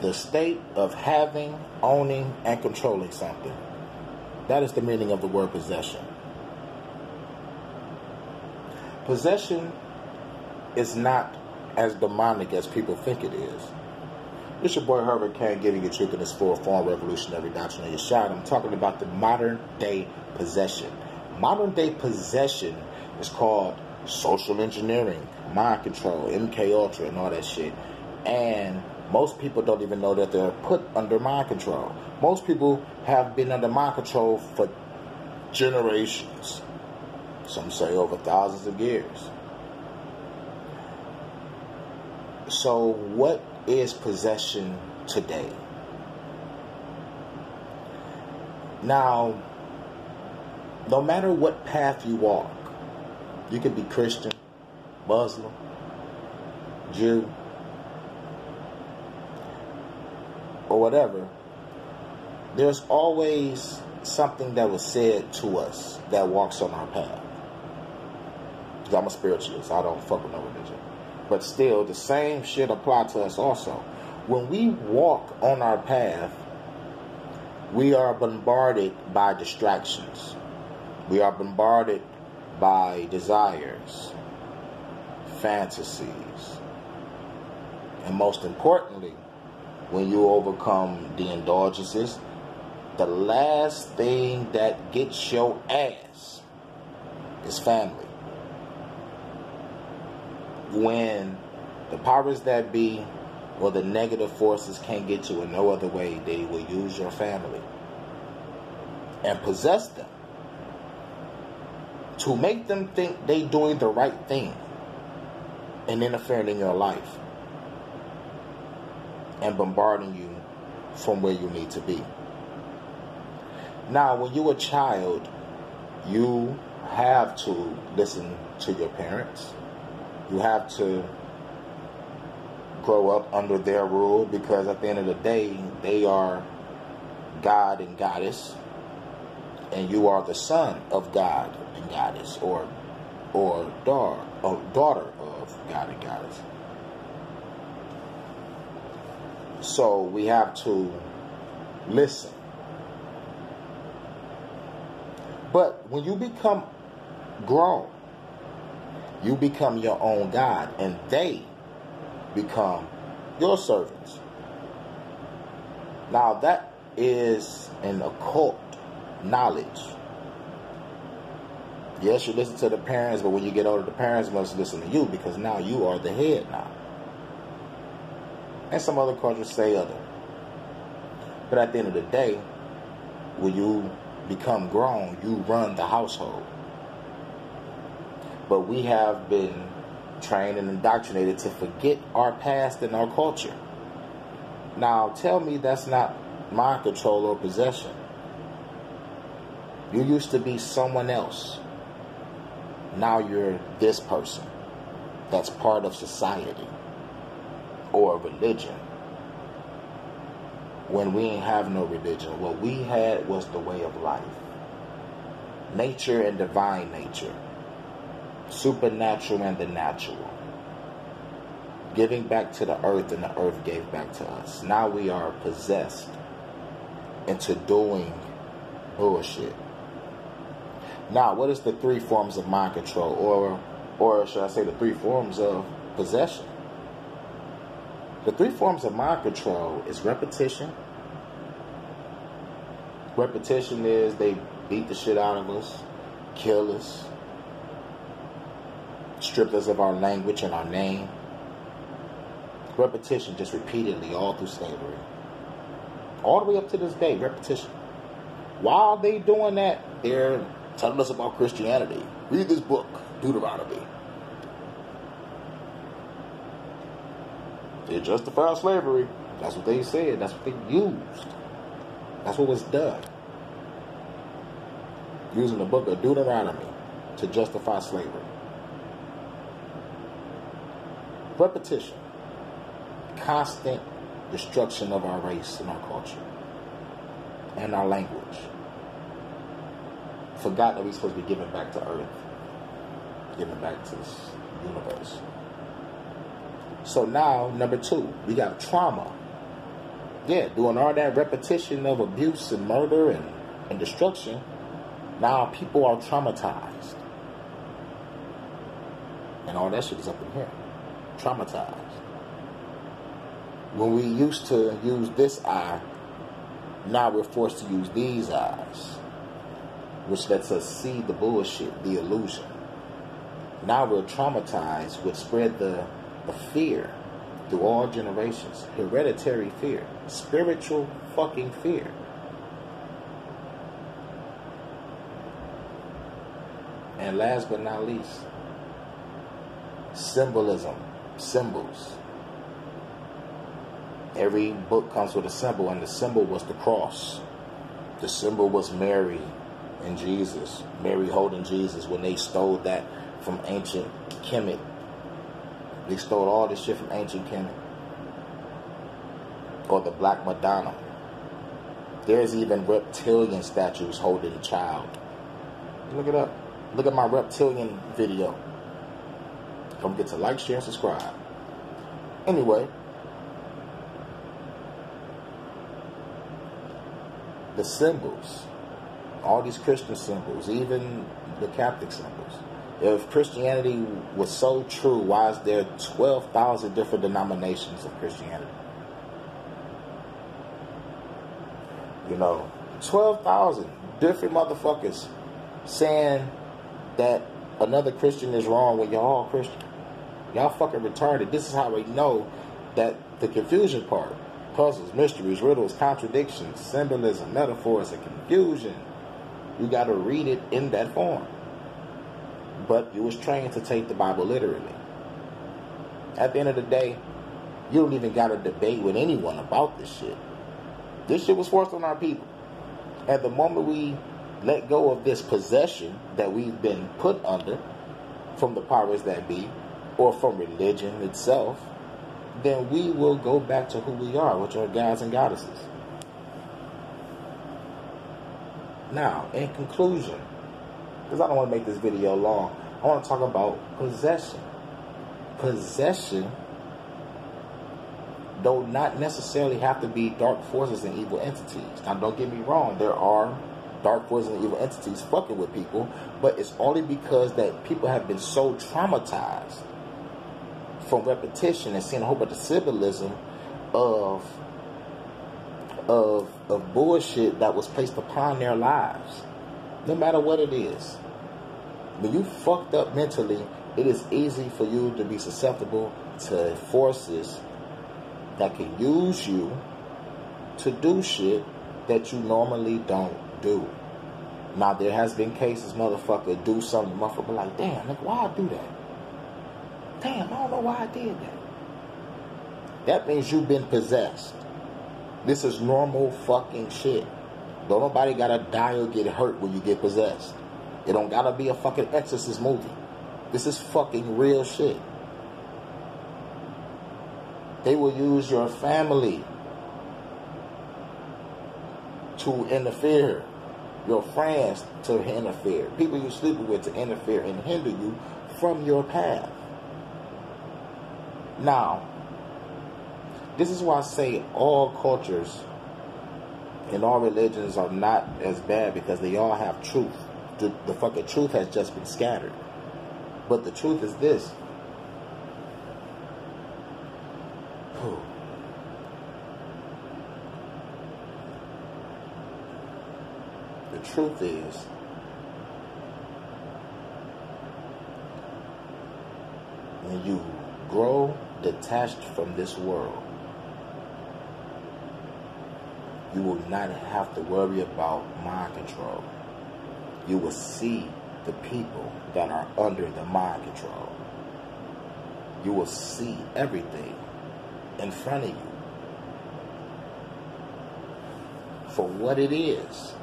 the state of having, owning, and controlling something. That is the meaning of the word possession. Possession is not as demonic as people think it is. It's your boy Hurykane giving you truth in this full form revolutionary doctrine of your shot. I'm talking about the modern day possession. Modern day possession is called social engineering, mind control, MK Ultra, and all that shit. And most people don't even know that they're put under mind control. Most people have been under mind control for generations. Some say over thousands of years. So, what is possession today? Now, no matter what path you walk, you could be Christian, Muslim, Jew, or whatever, there's always something that was said to us that walks on our path. Because I'm a spiritualist, I don't fuck with no religion. But still, the same shit apply to us also. When we walk on our path, we are bombarded by distractions. We are bombarded by desires, fantasies, and most importantly, when you overcome the indulgences, the last thing that gets your ass is family. When the powers that be or the negative forces can't get you in no other way, they will use your family and possess them to make them think they're doing the right thing and interfering in your life and bombarding you from where you need to be. Now, when you're a child, you have to listen to your parents. You have to grow up under their rule because at the end of the day, they are God and Goddess, and you are the son of God and Goddess, or or daughter, or daughter of God and Goddess. So we have to listen. But when you become grown, you become your own God, and they become your servants. Now, that is an occult knowledge. Yes, you listen to the parents, but when you get older, the parents must listen to you because now you are the head now. And some other cultures say other. But at the end of the day, when you become grown, you run the household. But we have been trained and indoctrinated to forget our past and our culture. Now, tell me that's not mind control or possession. You used to be someone else. Now you're this person that's part of society or religion. When we ain't have no religion, what we had was the way of life. Nature and divine nature. Supernatural and the natural. Giving back to the earth and the earth gave back to us. Now we are possessed into doing bullshit. Now, what is the three forms of mind control, or, or should I say, the three forms of possession? The three forms of mind control is repetition. Repetition is they beat the shit out of us, kill us, stripped us of our language and our name. Repetition just repeatedly all through slavery. All the way up to this day, repetition. While they doing that, they're telling us about Christianity. Read this book, Deuteronomy. They justified slavery. That's what they said. That's what they used. That's what was done. Using the book of Deuteronomy to justify slavery. Repetition. Constant destruction of our race and our culture and our language. Forgot that we're supposed to be giving back to earth, giving back to this universe. So now, number two, we got trauma. Yeah, doing all that repetition of abuse and murder and, and destruction, now people are traumatized. And all that shit is up in here. Traumatized. When we used to use this eye, now we're forced to use these eyes, which lets us see the bullshit, the illusion. Now we're traumatized, which spread the, the fear through all generations. Hereditary fear. Spiritual fucking fear. And last but not least, symbolism. Symbols. Every book comes with a symbol, and the symbol was the cross. The symbol was Mary and Jesus. Mary holding Jesus when they stole that from ancient Kemet they stole all this shit from ancient Kemet. Or the Black Madonna. There's even reptilian statues holding a child. Look it up. Look at my reptilian video. Don't forget to like, share, and subscribe. Anyway, the symbols, all these Christian symbols, even the Catholic symbols, if Christianity was so true, why is there 12,000 different denominations of Christianity? You know, 12,000 different motherfuckers saying that another Christian is wrong when y'all all Christian. Y'all fucking retarded. This is how we know that the confusion part puzzles, mysteries, riddles, contradictions, symbolism, metaphors, and confusion. You got to read it in that form but you was trained to take the Bible literally. At the end of the day, you don't even got to debate with anyone about this shit. This shit was forced on our people. At the moment we let go of this possession that we've been put under from the powers that be, or from religion itself, then we will go back to who we are, which are gods and goddesses. Now, in conclusion, because I don't want to make this video long. I want to talk about possession. Possession do not necessarily have to be dark forces and evil entities. Now, don't get me wrong, there are dark forces and evil entities fucking with people, but it's only because that people have been so traumatized from repetition and seeing a whole bunch of symbolism of of of bullshit that was placed upon their lives no matter what it is. When you fucked up mentally, it is easy for you to be susceptible to forces that can use you to do shit that you normally don't do. Now there has been cases, motherfucker, do something, motherfucker, like, damn, nigga, why I do that? Damn, I don't know why I did that. That means you've been possessed. This is normal fucking shit. Don't nobody gotta die or get hurt when you get possessed. It don't gotta be a fucking Exorcist movie. This is fucking real shit. They will use your family to interfere, your friends to interfere, people you're sleeping with to interfere and hinder you from your path. Now, this is why I say all cultures and all religions are not as bad because they all have truth. The, the fucking truth has just been scattered. But the truth is this. The truth is when you grow detached from this world you will not have to worry about mind control. You will see the people that are under the mind control. You will see everything in front of you for what it is.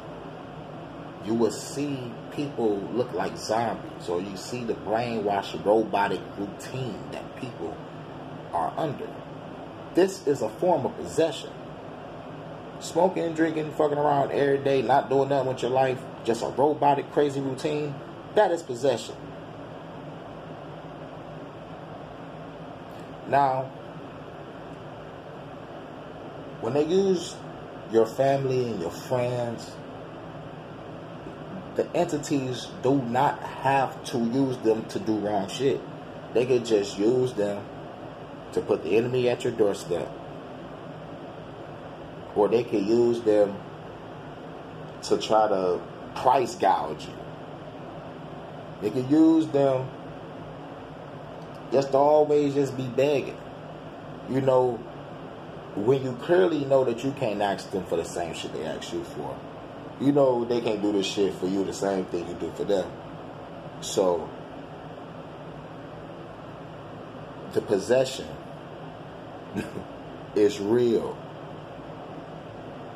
You will see people look like zombies, or you see the brainwashed robotic routine that people are under. This is a form of possession smoking, drinking, fucking around every day, not doing nothing with your life, just a robotic, crazy routine, that is possession. Now, when they use your family and your friends, the entities do not have to use them to do wrong shit. They could just use them to put the enemy at your doorstep. Or they could use them to try to price gouge you. They could use them just to always just be begging. You know, when you clearly know that you can't ask them for the same shit they ask you for. You know they can't do this shit for you the same thing you do for them. So the possession is real.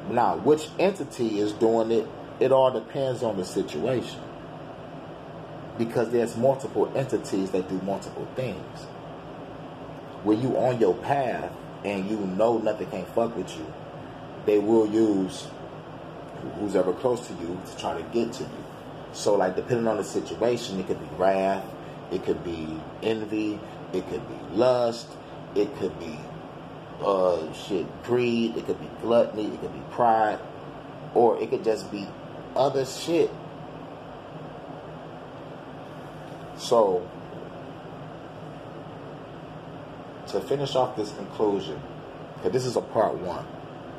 Now, which entity is doing it, it all depends on the situation. Because there's multiple entities that do multiple things. When you on your path and you know nothing can fuck with you, they will use who's ever close to you to try to get to you. So, like, depending on the situation, it could be wrath, it could be envy, it could be lust, it could be uh, shit, greed, it could be gluttony, it could be pride, or it could just be other shit. So, to finish off this conclusion, because this is a part one,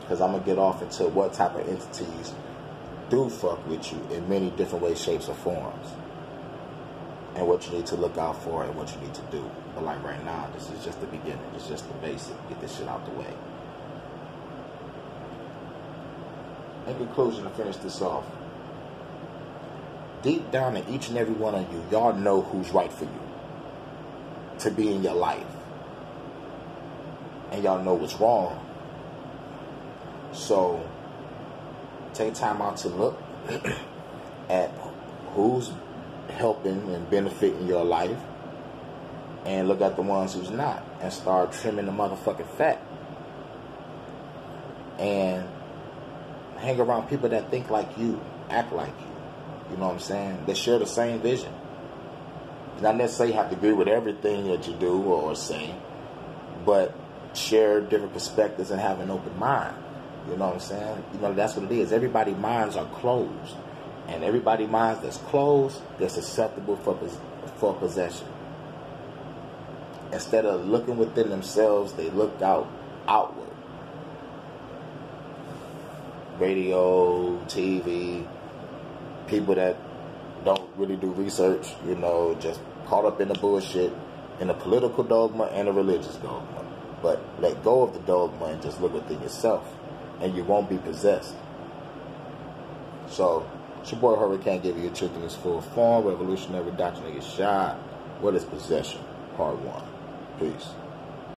because I'm gonna get off into what type of entities do fuck with you in many different ways, shapes, or forms, and what you need to look out for and what you need to do. But like right now, this is just the beginning. It's just the basic. Get this shit out the way. In conclusion, to finish this off, deep down in each and every one of you, y'all know who's right for you to be in your life. And y'all know what's wrong. So take time out to look at who's helping and benefiting your life and look at the ones who's not and start trimming the motherfucking fat. And hang around people that think like you, act like you. You know what I'm saying? They share the same vision. Not necessarily have to agree with everything that you do or say, but share different perspectives and have an open mind. You know what I'm saying? You know, that's what it is. Everybody's minds are closed. And everybody minds that's closed, they're susceptible for, for possession instead of looking within themselves, they look out outward. Radio, TV, people that don't really do research, you know, just caught up in the bullshit, in a political dogma and a religious dogma. But let go of the dogma and just look within yourself, and you won't be possessed. So, it's your boy Hurykane giving you truth in its full form. Revolutionary doctrine is shot. What is possession? Part one. Peace.